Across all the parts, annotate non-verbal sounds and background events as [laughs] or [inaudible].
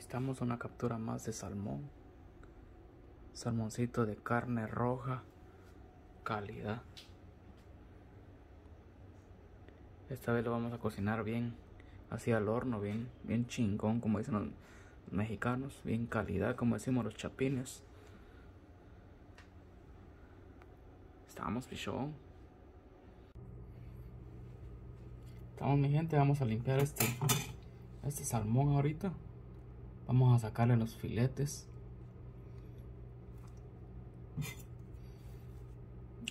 Estamos una captura más de salmón. Salmoncito de carne roja. Calidad. Esta vez lo vamos a cocinar bien. Así al horno, bien, bien chingón, como dicen los mexicanos. Bien calidad, como decimos los chapines. Estamos pichón. Estamos mi gente, vamos a limpiar este, este salmón ahorita. Vamos a sacarle los filetes.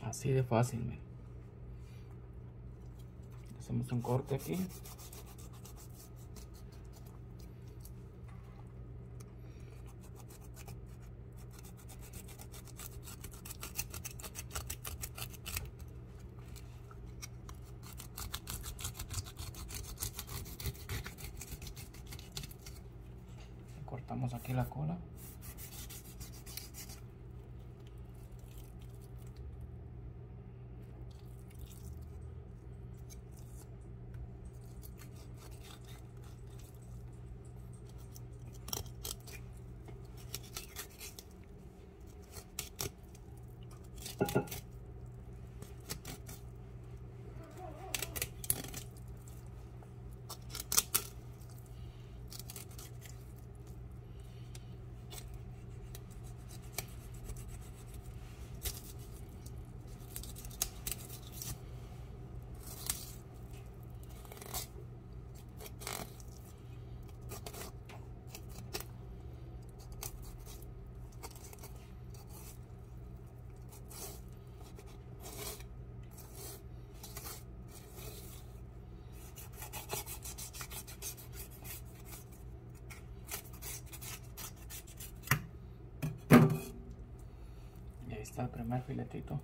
Así de fácil, Hacemos un corte aquí. El primer filetito.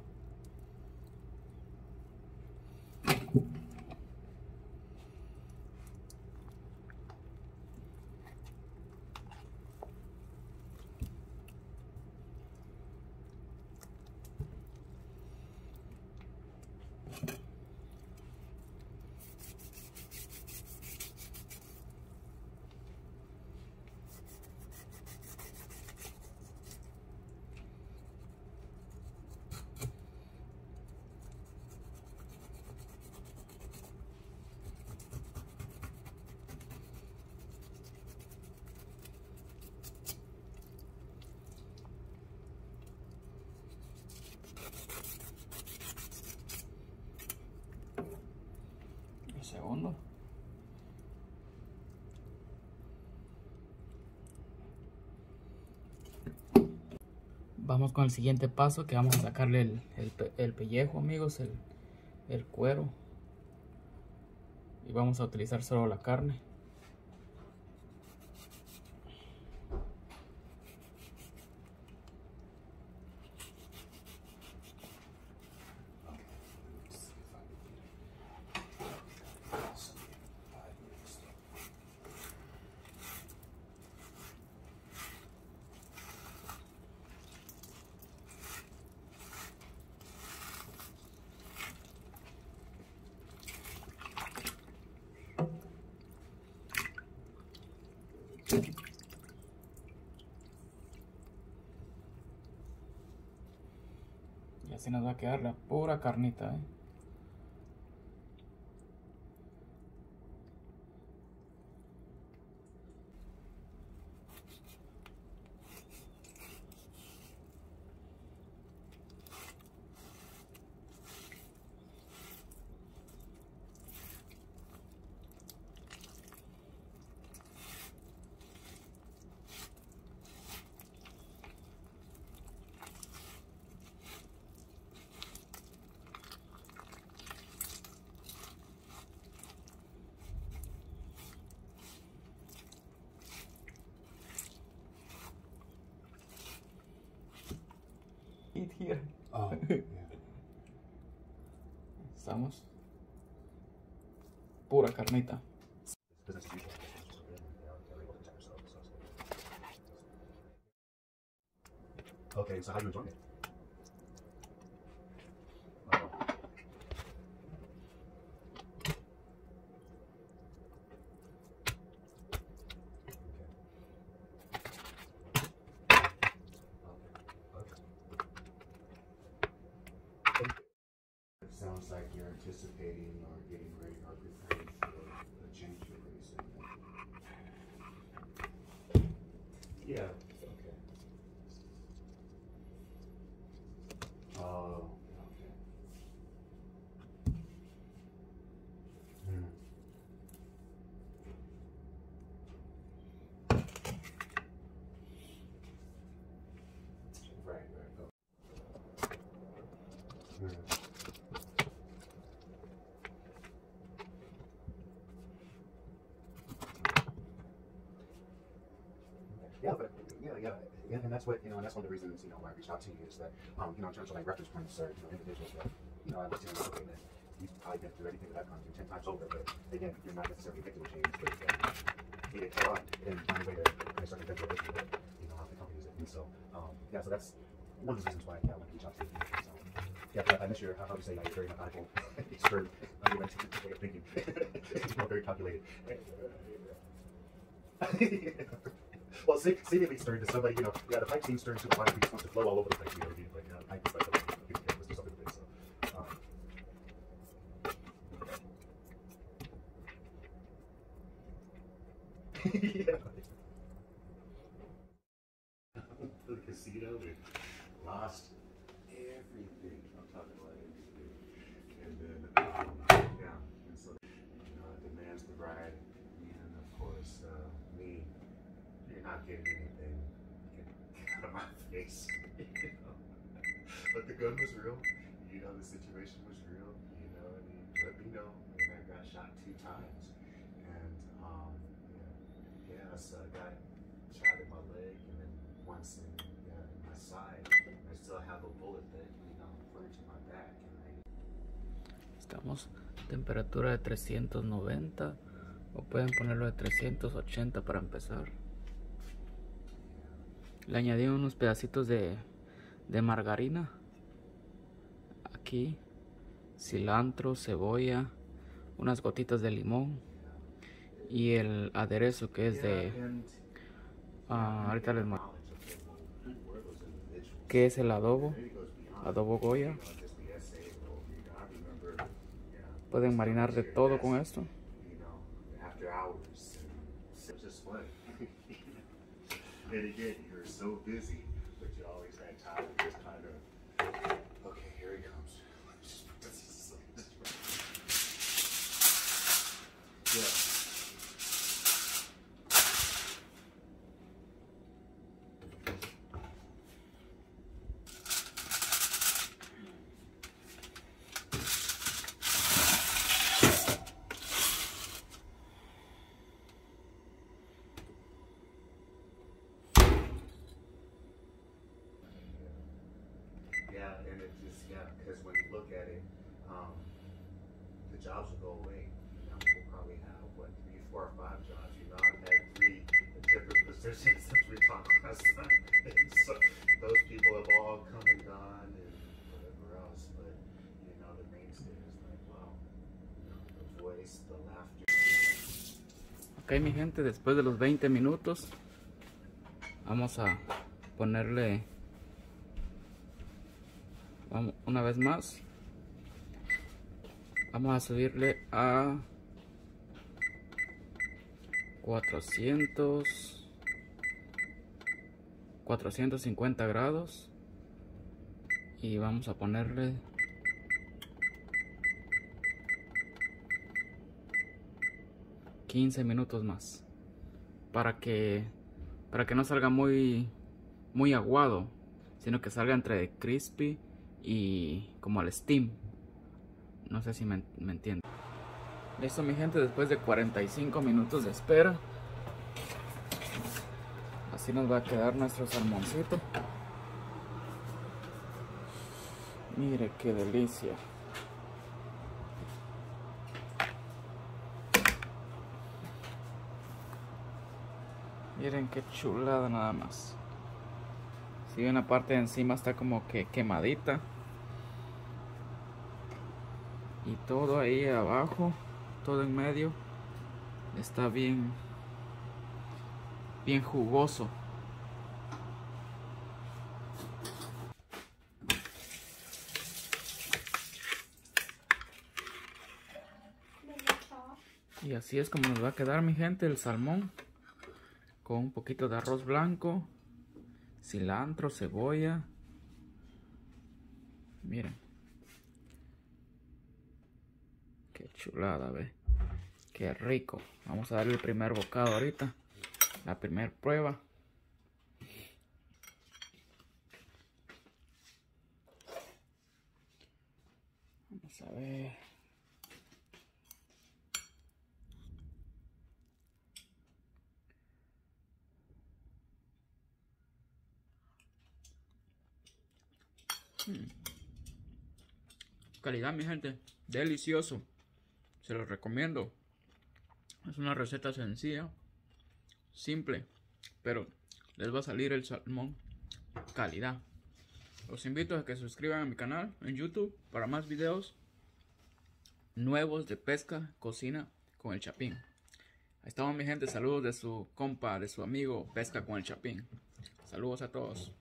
Vamos con el siguiente paso que vamos a sacarle el, el, pellejo amigos, el cuero. Y vamos a utilizar solo la carne. Así nos va a quedar la pura carnita, ¿eh? Here. Oh, yeah. Estamos. Pura carnita. Okay, so how do you enjoy it? Anticipating or getting ready or preparing for a change of soon. Yeah. Yeah, but yeah, yeah, yeah, and that's what you know, and that's one of the reasons you know why I reached out to you is that um, you know in terms of like reference points or you know individuals that you know I looked at okay, that you've probably been through anything that I've gone through ten times over, but again, you're not necessarily addicted to change, but you can get it caught and find a way to kind of start to benefit with you know how the companies it. And so um, yeah, so that's one of the reasons why yeah, I want to reach out to you. So, yeah, but I miss your how do you say like very methodical expert argumentative way of thinking. [laughs] you know, very calculated. [laughs] [laughs] well, see, seemingly stirred to somebody, you know, yeah, the pipe seems stirred to the pipe, wants to flow all over the place, you know, he's like, the pipe is like, okay, yeah, let's something with it, so. Um, [laughs] yeah. the casino, we lost not getting anything. Out of my face. you know? But the gun was real. You know, the situation was real. You know, and he let me know. And I got shot two times. And, um, yeah, yeah so I got shot in my leg and then once in, yeah, in my side. I still have a bullet that, you know, into my back. Estamos temperatura de 390 o pueden ponerlo de 380 para empezar. Le añadí unos pedacitos de, de margarina. Aquí, cilantro, cebolla, unas gotitas de limón y el aderezo que es de, ah, ahorita les que es el adobo, adobo Goya. Pueden marinar de todo con esto. [laughs] so busy. Just yeah, because when you look at it, um, the jobs will go away. You know, we'll probably have what three, four, or five jobs. You know, I've had three different positions [laughs] since we talked last time. [laughs] So those people have all come and gone and whatever else. But you know, the mainstay is like wow, you know, the voice, the laughter. Ok mi gente, después de los 20 minutos vamos a ponerle una vez más. Vamos a subirle a 400 450 grados. Y vamos a ponerle ...15 minutos más... ...para que... ...para que no salga muy... ...muy aguado... ...sino que salga entre crispy... ...y... como al steam... ...no sé si me, me entienden... Listo mi gente... ...después de 45 minutos de espera... Así nos va a quedar nuestro salmoncito. Mire qué delicia. Miren qué chulada nada más. Si una parte de encima está como que quemadita. Y todo ahí abajo, todo en medio, está bien, bien jugoso. Y así es como nos va a quedar mi gente el salmón. Con un poquito de arroz blanco, cilantro, cebolla. Miren. Qué chulada, ve. Qué rico. Vamos a darle el primer bocado ahorita. La primera prueba. Vamos a ver. Hmm. Calidad, mi gente. Delicioso. Se los recomiendo. Es una receta sencilla, simple, pero les va a salir el salmón calidad. Los invito a que se suscriban a mi canal en YouTube para más videos nuevos de pesca, cocina con el chapín. Ahí estamos mi gente, saludos de su compa, de su amigo Pesca con el Chapín. Saludos a todos.